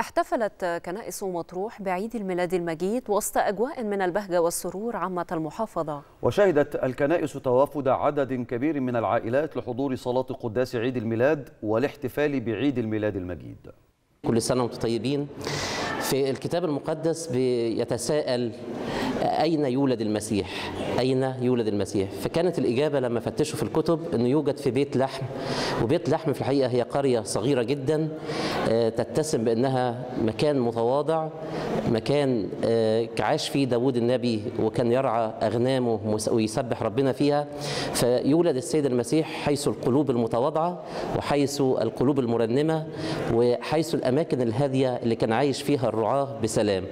احتفلت كنائس مطروح بعيد الميلاد المجيد وسط أجواء من البهجة والسرور عامة المحافظة. وشهدت الكنائس توافد عدد كبير من العائلات لحضور صلاة قداس عيد الميلاد والاحتفال بعيد الميلاد المجيد. كل سنة وأنتم طيبين. في الكتاب المقدس بيتساءل أين يولد المسيح؟ أين يولد المسيح؟ فكانت الإجابة لما فتشوا في الكتب أنه يوجد في بيت لحم وبيت لحم في الحقيقة هي قرية صغيرة جدا تتسم بأنها مكان متواضع مكان عاش فيه داود النبي وكان يرعى أغنامه ويسبح ربنا فيها. فيولد السيد المسيح حيث القلوب المتواضعة وحيث القلوب المرنمة وحيث الأماكن الهادية اللي كان عايش فيها الرعاة بسلام.